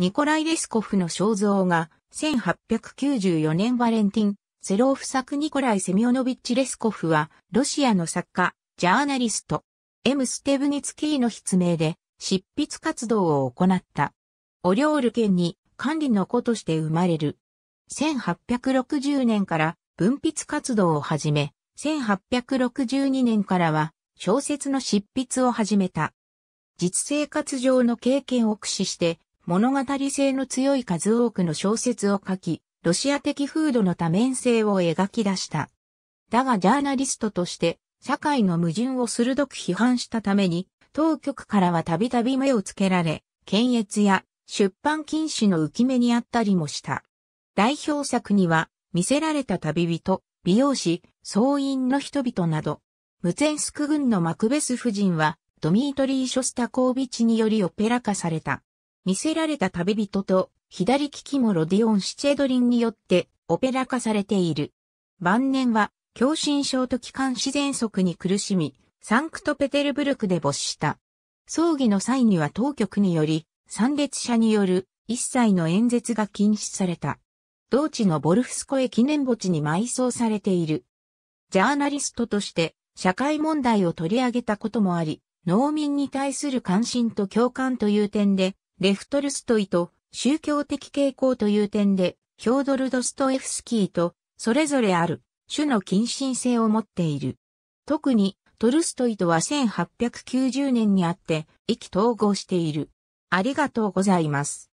ニコライ・レスコフの肖像が1894年バレンティン、セローフ作ニコライ・セミオノビッチ・レスコフはロシアの作家、ジャーナリスト、M. ステブニツキーの筆名で執筆活動を行った。オリョール県に管理の子として生まれる。1860年から文筆活動を始め、1862年からは小説の執筆を始めた。実生活上の経験を駆使して物語性の強い数多くの小説を書き、ロシア的風土の多面性を描き出した。だがジャーナリストとして社会の矛盾を鋭く批判したために、当局からはたびたび目をつけられ、検閲や出版禁止の浮き目にあったりもした。代表作には、見せられた旅人、美容師、総員の人々など、ムツェンスク軍のマクベス夫人は、ドミートリー・ショスタコービチによりオペラ化された。見せられた旅人と、左利きもロディオン・シチェドリンによってオペラ化されている。晩年は狭心症と気管支喘息に苦しみ、サンクトペテルブルクで没した。葬儀の際には当局により、参列者による一切の演説が禁止された。同地のボルフスコエ記念墓地に埋葬されている。ジャーナリストとして社会問題を取り上げたこともあり、農民に対する関心と共感という点で、レフトルストイと宗教的傾向という点で、ヒョードル・ドストエフスキーとそれぞれある。種の近親性を持っている。特にトルストイとは1890年にあって意気統合している。ありがとうございます。